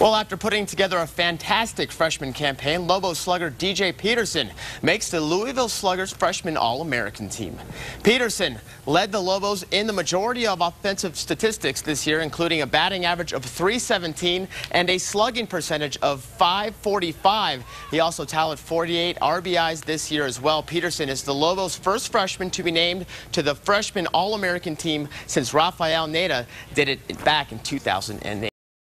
Well, after putting together a fantastic freshman campaign, Lobo slugger DJ Peterson makes the Louisville Sluggers freshman All-American team. Peterson led the Lobos in the majority of offensive statistics this year, including a batting average of 317 and a slugging percentage of 545. He also tallied 48 RBIs this year as well. Peterson is the Lobos' first freshman to be named to the freshman All-American team since Rafael Neda did it back in 2008.